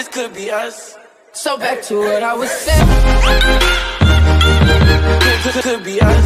this could be us. So back to what I was saying. Could, could, be us.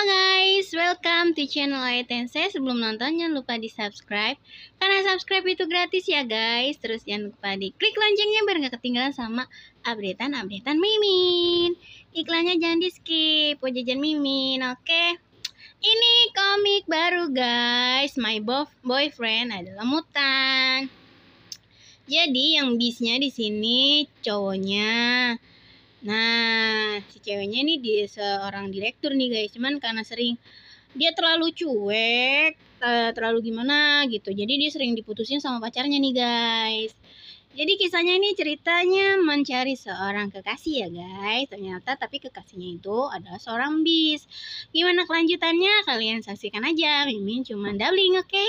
Guys, welcome to channel ITNC. Sebelum nonton jangan lupa di subscribe Karena subscribe itu gratis ya guys Terus jangan lupa di klik loncengnya biar gak ketinggalan sama updatean-updatean Mimin Iklannya jangan di skip, jajan Mimin, oke? Ini komik baru guys My boyfriend adalah mutan Jadi yang bisnya di sini cowoknya Nah, si ceweknya ini dia seorang direktur nih guys. Cuman karena sering dia terlalu cuek, eh, terlalu gimana gitu. Jadi dia sering diputusin sama pacarnya nih guys. Jadi kisahnya ini ceritanya mencari seorang kekasih ya guys. Ternyata tapi kekasihnya itu adalah seorang bis. Gimana kelanjutannya? Kalian saksikan aja. Mimin cuma doubling, oke?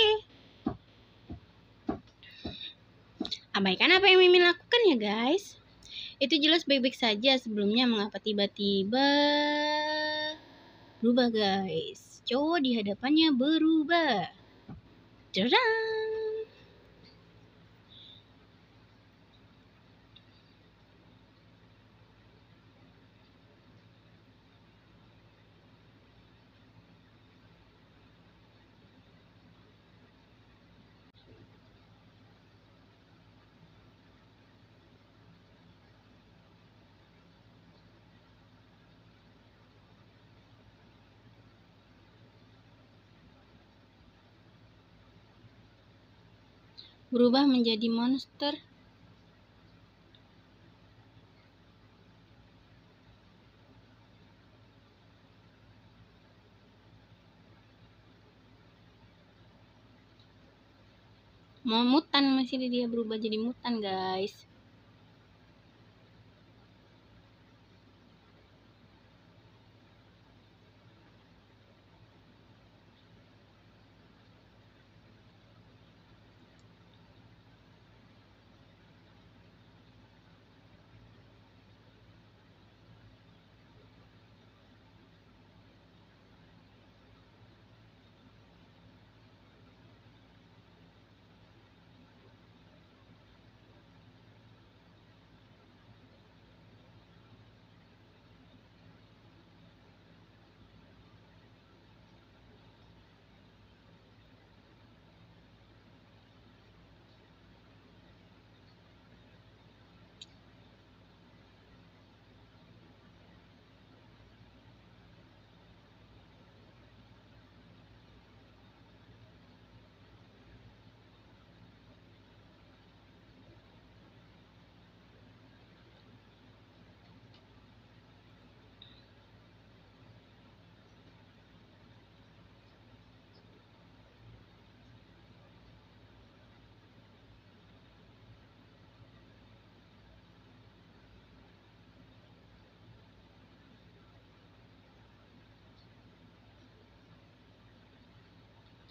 Abaikan apa yang Mimin lakukan ya guys. Itu jelas baik-baik saja sebelumnya mengapa tiba-tiba berubah guys. Cowok di hadapannya berubah. Dadang. Berubah menjadi monster. Mau mutan masih dia berubah jadi mutan guys.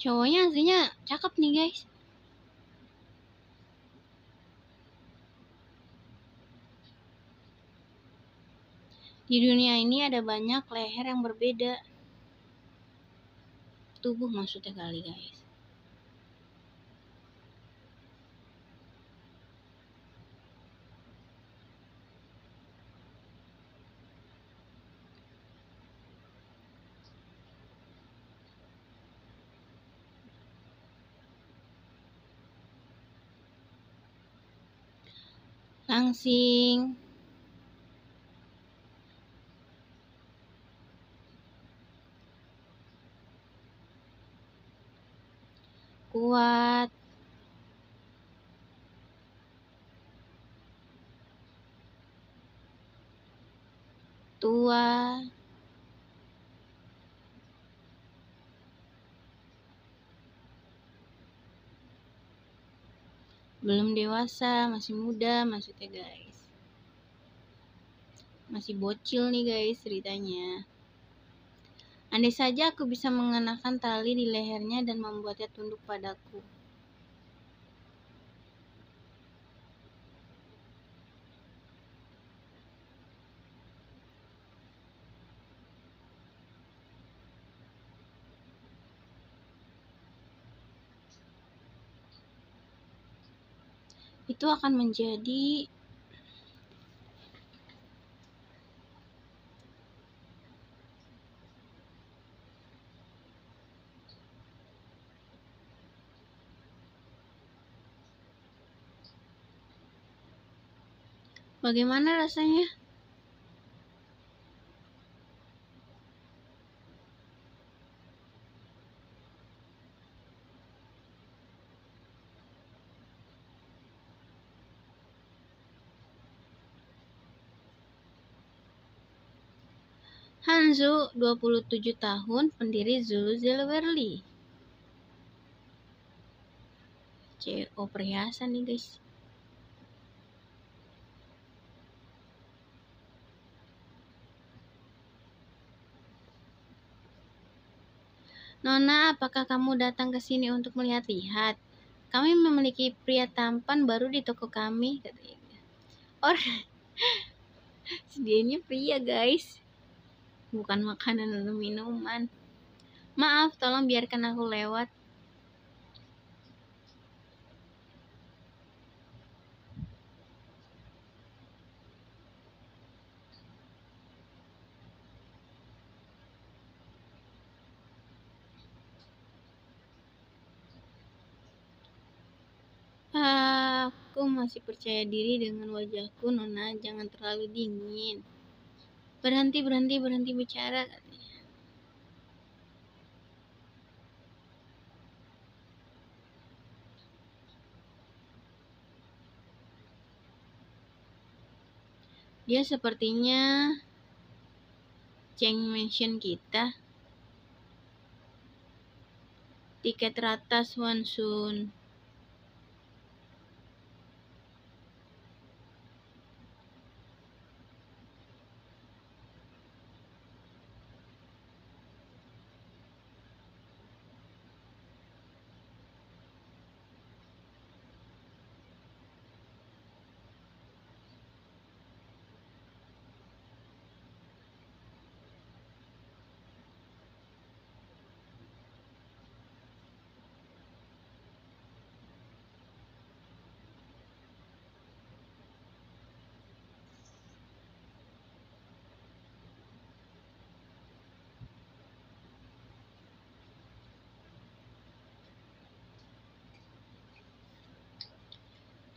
Cowoknya aslinya cakep nih guys. Di dunia ini ada banyak leher yang berbeda. Tubuh maksudnya kali guys. Langsing. Kuat. Tua. Belum dewasa, masih muda maksudnya guys. Masih bocil nih guys ceritanya. Andai saja aku bisa mengenakan tali di lehernya dan membuatnya tunduk padaku. Itu akan menjadi Bagaimana rasanya? Hanzu, 27 tahun, pendiri Zulu Zilverly. CEO perhiasan nih guys. Nona, apakah kamu datang ke sini untuk melihat-lihat? Kami memiliki pria tampan baru di toko kami, katanya. Or, sedianya pria guys, bukan makanan atau minuman. Maaf, tolong biarkan aku lewat. Aku masih percaya diri dengan wajahku, Nona. Jangan terlalu dingin. Berhenti, berhenti, berhenti bicara, katanya. Dia sepertinya Cheng mention kita. Tiket ratas Wansun.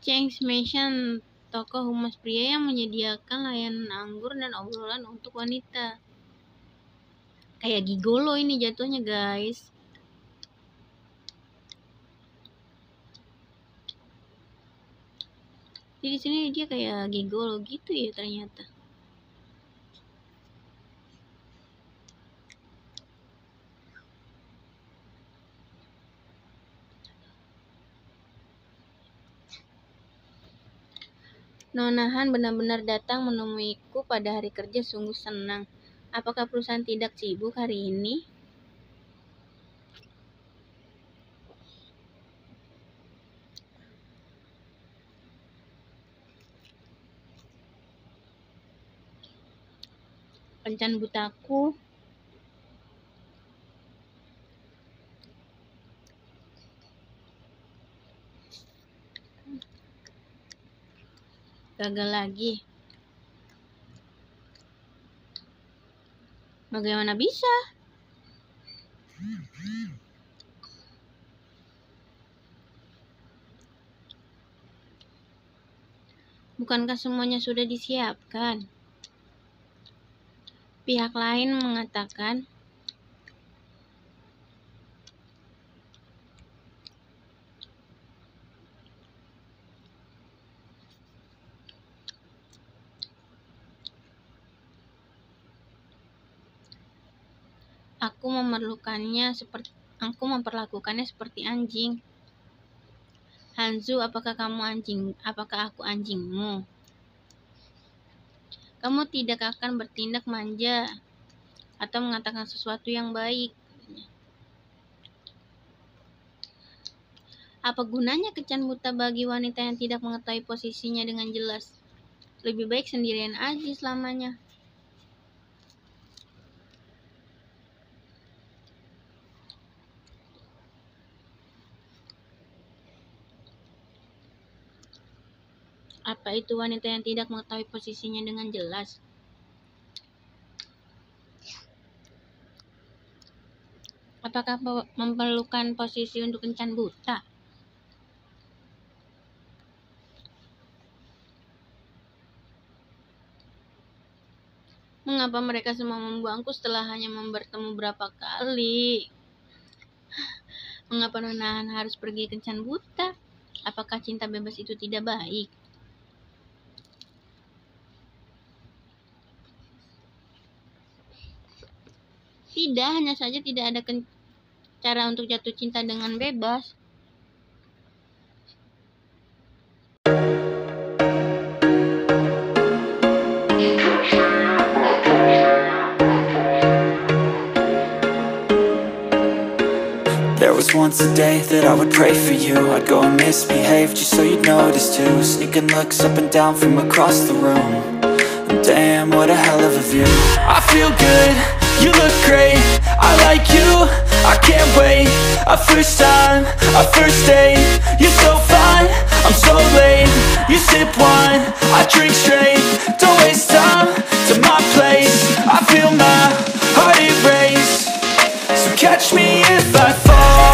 Cheng's Mansion, toko humas pria yang menyediakan layanan anggur dan obrolan untuk wanita. Kayak gigolo ini jatuhnya, guys. Jadi di sini dia kayak gigolo gitu ya ternyata. Nonahan benar-benar datang menemuiku pada hari kerja sungguh senang. Apakah perusahaan tidak sibuk hari ini? Kencan butaku gagal lagi. Bagaimana bisa? Bukankah semuanya sudah disiapkan? Pihak lain mengatakan Aku memerlukannya seperti aku memperlakukannya seperti anjing. Hanzu, apakah kamu anjing? Apakah aku anjingmu? Kamu tidak akan bertindak manja atau mengatakan sesuatu yang baik. Apa gunanya kecan buta bagi wanita yang tidak mengetahui posisinya dengan jelas? Lebih baik sendirian aja selamanya. Apa itu wanita yang tidak mengetahui posisinya dengan jelas? Apakah memerlukan posisi untuk kencan buta? Mengapa mereka semua membuangku setelah hanya bertemu berapa kali? Mengapa Nonahan harus pergi kencan buta? Apakah cinta bebas itu tidak baik? Tidak, hanya saja tidak ada cara untuk jatuh cinta dengan bebas. Once a day that I would pray for you. I'd go and misbehave just so you'd notice too. Sneaking looks up and down from across the room. And Damn, what a hell of a view. I feel good, you look great. I like you, I can't wait. A first time, a first date. You're so fine, I'm so late. You sip wine, I drink straight. Don't waste time to my place. I feel my heart erase. So catch me if I fall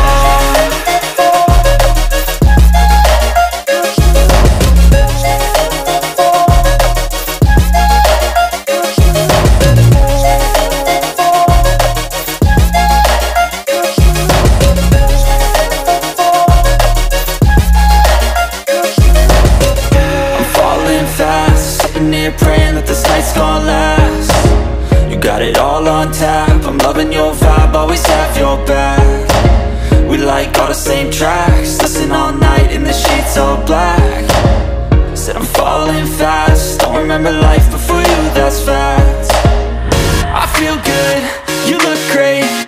I'm loving your vibe, always have your back. We like all the same tracks, listen all night in the sheets all black. Said I'm falling fast, don't remember life before you, that's fact I feel good, you look great,